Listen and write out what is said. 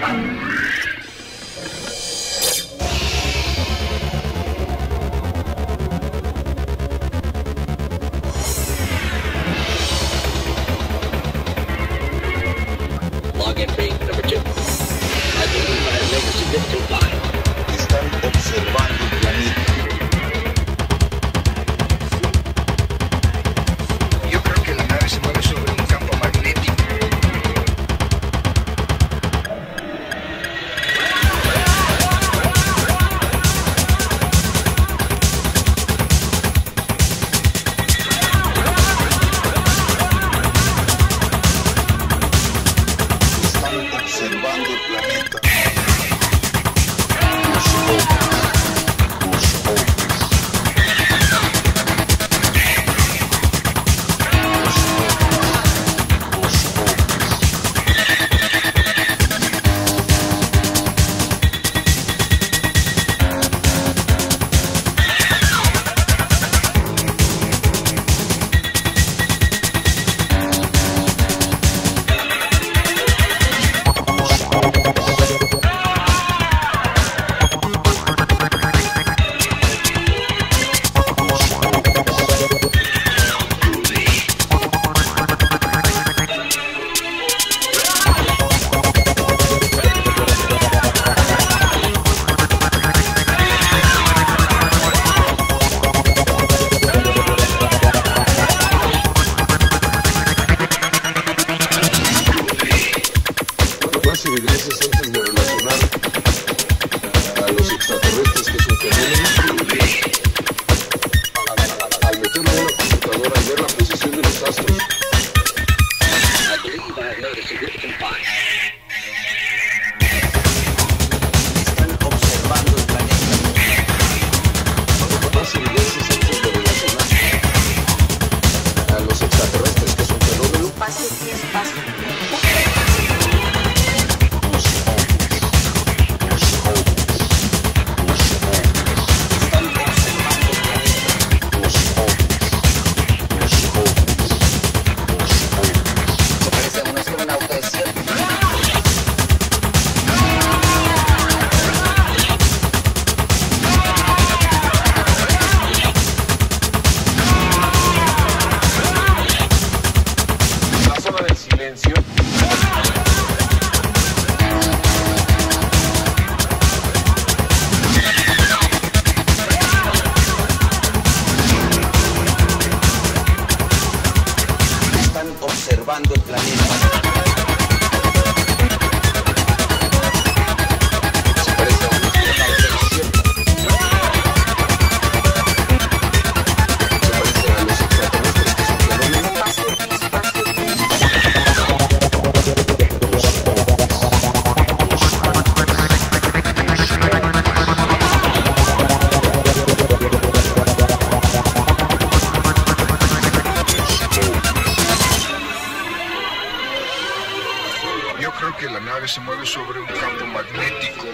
Log entry number two. I believe I have made a significant Stop Están observando el planeta. se mueve sobre un campo magnético.